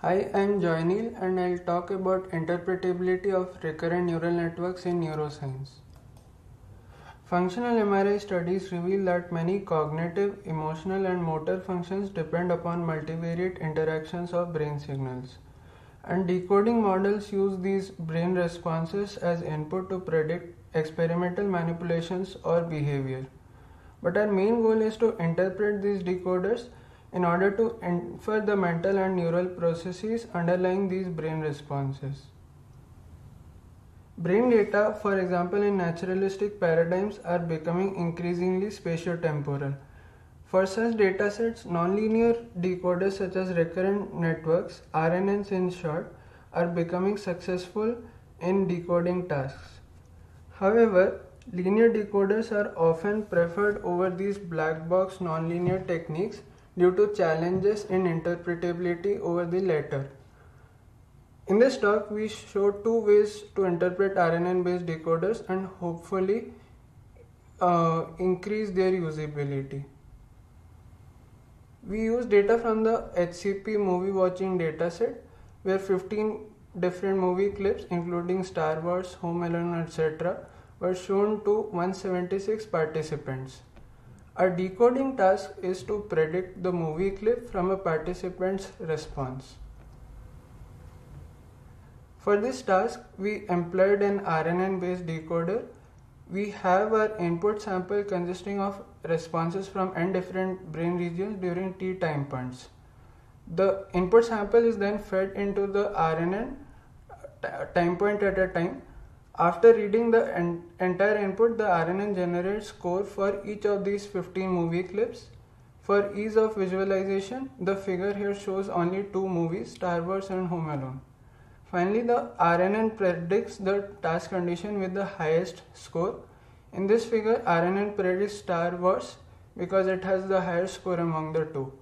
Hi, I'm Joyneel and I'll talk about interpretability of recurrent neural networks in neuroscience. Functional MRI studies reveal that many cognitive, emotional, and motor functions depend upon multivariate interactions of brain signals. And decoding models use these brain responses as input to predict experimental manipulations or behavior. But our main goal is to interpret these decoders in order to infer the mental and neural processes underlying these brain responses. Brain data, for example, in naturalistic paradigms are becoming increasingly spatiotemporal. For such datasets, nonlinear decoders such as recurrent networks, RNNs in short, are becoming successful in decoding tasks. However, linear decoders are often preferred over these black box nonlinear techniques due to challenges in interpretability over the latter. In this talk, we show two ways to interpret RNN based decoders and hopefully uh, increase their usability. We use data from the HCP movie watching dataset where 15 different movie clips including Star Wars, Home Alone etc. were shown to 176 participants. Our decoding task is to predict the movie clip from a participant's response. For this task, we employed an RNN based decoder. We have our input sample consisting of responses from n different brain regions during t time points. The input sample is then fed into the RNN uh, time point at a time. After reading the en- entire input, the RNN generates score for each of these 15 movie clips. For ease of visualization, the figure here shows only two movies, Star Wars and Home Alone. Finally, the RNN predicts the task condition with the highest score. In this figure, RNN predicts Star Wars because it has the highest score among the two.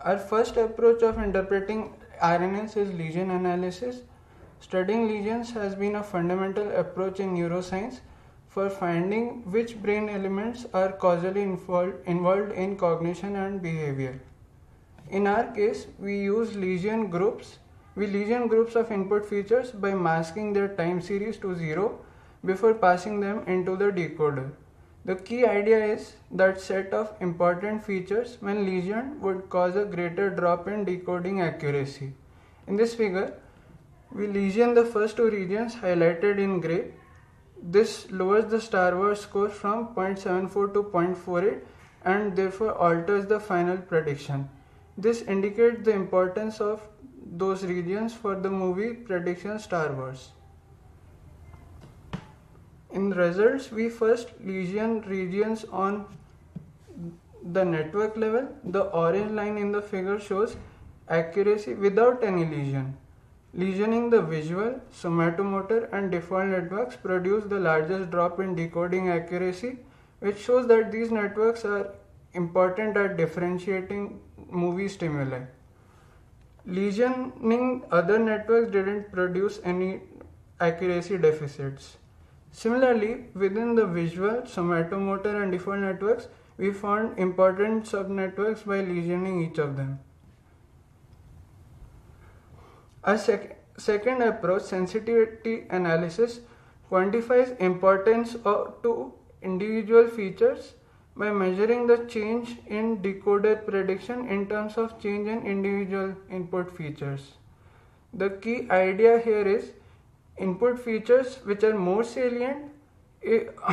Our first approach of interpreting RNNs is lesion analysis. Studying lesions has been a fundamental approach in neuroscience for finding which brain elements are causally involved, involved in cognition and behavior. In our case, we use lesion groups we lesion groups of input features by masking their time series to 0 before passing them into the decoder. The key idea is that set of important features when lesioned would cause a greater drop in decoding accuracy. In this figure, we lesion the first two regions highlighted in gray. This lowers the Star Wars score from 0.74 to 0.48 and therefore alters the final prediction. This indicates the importance of those regions for the movie prediction Star Wars. In results, we first lesion regions on the network level. The orange line in the figure shows accuracy without any lesion. Lesioning the visual, somatomotor, and default networks produce the largest drop in decoding accuracy, which shows that these networks are important at differentiating movie stimuli. Lesioning other networks didn't produce any accuracy deficits. Similarly, within the visual, somatomotor, and default networks, we found important subnetworks by lesioning each of them. A sec- second approach, sensitivity analysis, quantifies importance of, to individual features by measuring the change in decoder prediction in terms of change in individual input features. The key idea here is input features which are more salient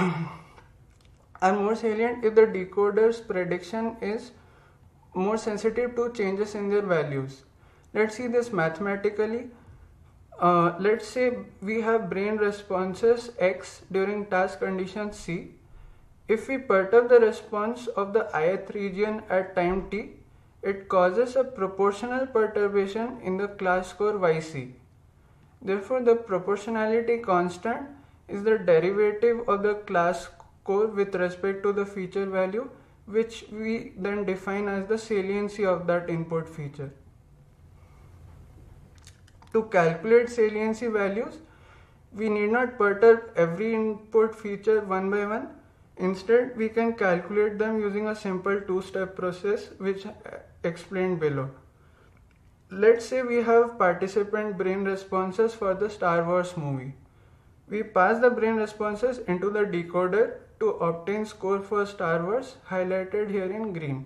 are more salient if the decoder's prediction is more sensitive to changes in their values. Let's see this mathematically. Uh, let's say we have brain responses X during task condition C if we perturb the response of the ith region at time t, it causes a proportional perturbation in the class score yc. Therefore, the proportionality constant is the derivative of the class score with respect to the feature value, which we then define as the saliency of that input feature. To calculate saliency values, we need not perturb every input feature one by one Instead, we can calculate them using a simple two-step process which uh, explained below. let's say we have participant brain responses for the Star Wars movie. We pass the brain responses into the decoder to obtain score for Star Wars highlighted here in green.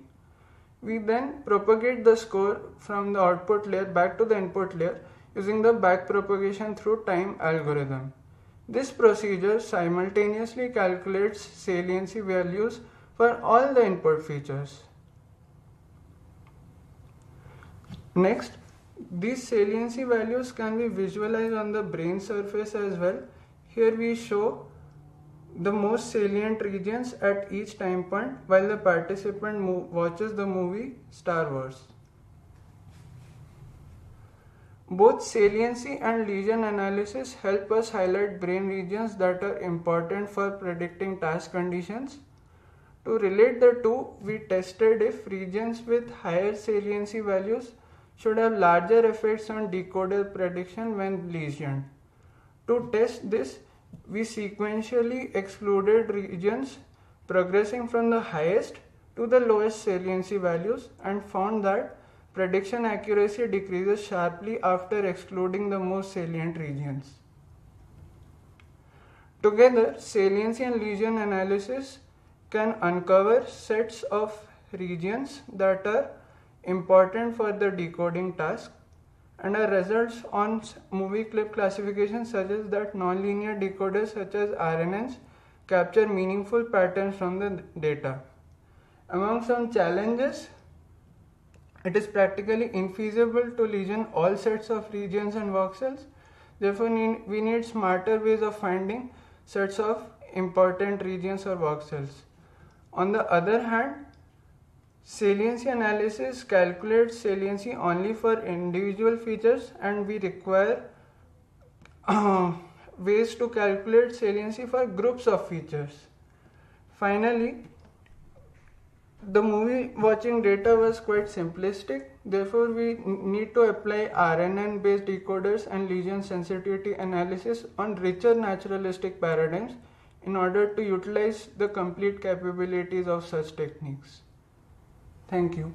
We then propagate the score from the output layer back to the input layer using the backpropagation through time algorithm. This procedure simultaneously calculates saliency values for all the input features. Next, these saliency values can be visualized on the brain surface as well. Here we show the most salient regions at each time point while the participant watches the movie Star Wars. Both saliency and lesion analysis help us highlight brain regions that are important for predicting task conditions. To relate the two, we tested if regions with higher saliency values should have larger effects on decoder prediction when lesioned. To test this, we sequentially excluded regions progressing from the highest to the lowest saliency values and found that prediction accuracy decreases sharply after excluding the most salient regions. Together, saliency and lesion analysis can uncover sets of regions that are important for the decoding task and our results on movie clip classification suggest that nonlinear decoders such as RNNs capture meaningful patterns from the data. Among some challenges, it is practically infeasible to lesion all sets of regions and voxels. Therefore, we need smarter ways of finding sets of important regions or voxels. On the other hand, Saliency analysis calculates saliency only for individual features and we require ways to calculate saliency for groups of features. Finally, the movie watching data was quite simplistic, therefore, we need to apply RNN based decoders and lesion sensitivity analysis on richer naturalistic paradigms in order to utilize the complete capabilities of such techniques. Thank you.